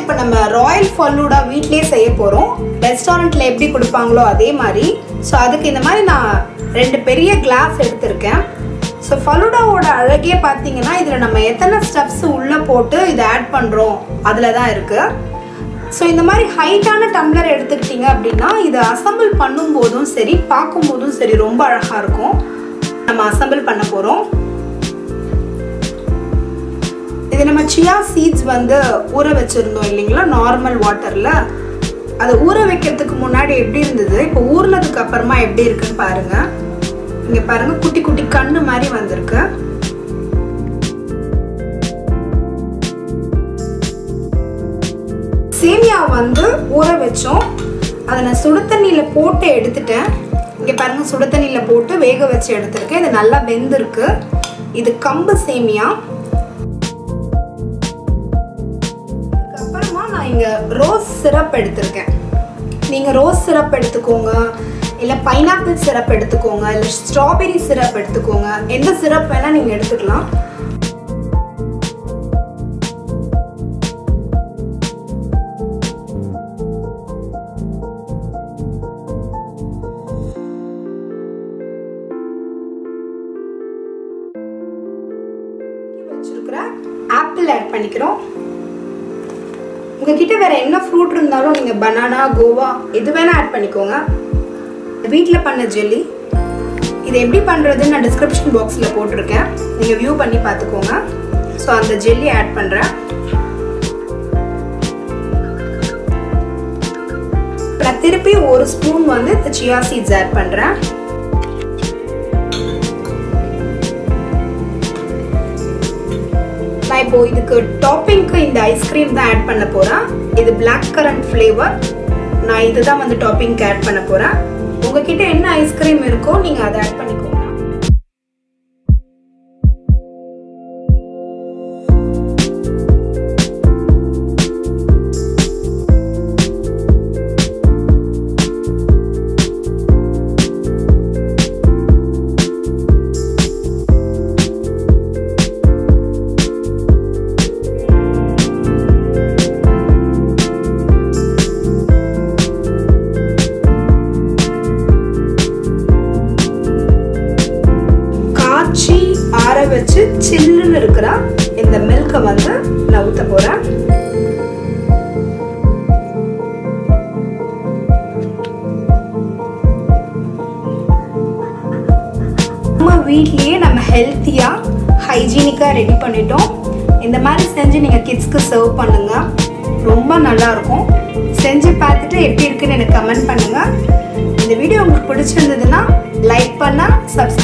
இப்போ நம்ம ராயல் ஃபல்லூடா வீட்லேயே செய்ய போகிறோம் ரெஸ்டாரண்ட்டில் எப்படி கொடுப்பாங்களோ அதே மாதிரி. ஸோ அதுக்கு இந்த மாதிரி நான் ரெண்டு பெரிய கிளாஸ் எடுத்திருக்கேன். ஸோ ஃபலூடாவோட அழகே பார்த்தீங்கன்னா இதில் நம்ம எத்தனை ஸ்டெப்ஸ் உள்ளே போட்டு இதை ஆட் பண்ணுறோம் அதில் தான் இருக்குது ஸோ இந்த மாதிரி ஹைட்டான டம்ளர் எடுத்துக்கிட்டிங்க அப்படின்னா இதை அசம்பிள் பண்ணும்போதும் சரி பார்க்கும்போதும் சரி ரொம்ப அழகாக இருக்கும். நம்ம அசம்பிள் பண்ண போகிறோம் இது நம்ம சியா சீட்ஸ் வந்து ஊற வச்சுருந்தோம் இல்லைங்களா? நார்மல் வாட்டரில் அது ஊற வைக்கிறதுக்கு முன்னாடி எப்படி இருந்தது? இப்போ ஊறினதுக்கு அப்புறமா எப்படி இருக்குன்னு பாருங்க. இங்கே பாருங்க குட்டி குட்டி கண்ணு மாதிரி வந்திருக்கு. சேமியா வந்து ஊற வச்சோம். அதை நான் சுடு தண்ணியில் போட்டு எடுத்துட்டேன். இங்கே பாருங்க சுடு தண்ணியில் போட்டு வேக வச்சு எடுத்திருக்கேன். இது நல்லா வெந்திருக்கு. இது கம்பு சேமியா. இங்கே ரோஸ் சிரப் எடுத்திருக்கேன். நீங்கள் ரோஸ் சிரப் எடுத்துக்கோங்க. இல்லை பைனாப்பிள் சிரப் எடுத்துக்கோங்க. இல்லை ஸ்ட்ராபெரி சிரப் எடுத்துக்கோங்க. எந்த சிரப் வேணால் நீங்கள் எடுத்துக்கலாம். ஆப்பிள் ஆட் பண்ணிக்கிறோம். உங்ககிட்ட வேற என்ன ஃப்ரூட் இருந்தாலும் நீங்கள் பனானா கோவா எது வேணால் ஆட் பண்ணிக்கோங்க. வீட்டில் பண்ண ஜெல்லி இது எப்படி பண்ணுறதுன்னு நான் டிஸ்கிரிப்ஷன் பாக்ஸில் போட்டிருக்கேன். நீங்கள் வியூ பண்ணி பார்த்துக்கோங்க. ஸோ அந்த ஜெல்லி ஆட் பண்ணுறேன் நான் திருப்பி ஒரு ஸ்பூன் வந்து இந்த சியா சீட்ஸ் ஆட் பண்ணுறேன் இப்போ இதுக்கு டாப்பிங்க்கு இந்த ஐஸ்கிரீம் தான் ஆட் பண்ண போகிறேன் இது பிளாக் கரண்ட் ஃப்ளேவர் நான் இதுதான் வந்து டாப்பிங்க்கு ஆட் பண்ண போகிறேன் உங்ககிட்ட என்ன ஐஸ்கிரீம் இருக்கோ நீங்கள் அதை ஆட் பண்ணிக்கோங்க. சில்லுன்னு இருக்கிற இந்த மில்கை வந்து நான் ஊற்ற போகிறேன் நம்ம வீட்லேயே நம்ம ஹெல்த்தியாக ஹைஜீனிக்காக ரெடி பண்ணிட்டோம். இந்த மாதிரி செஞ்சு நீங்கள் கிட்ஸ்க்கு சர்வ் பண்ணுங்கள் ரொம்ப நல்லாயிருக்கும் செஞ்சு பார்த்துட்டு எப்படி இருக்குன்னு எனக்கு கமெண்ட் பண்ணுங்கள் இந்த வீடியோ உங்களுக்கு பிடிச்சிருந்ததுன்னா லைக் பண்ண சப்ஸ்கிரைப்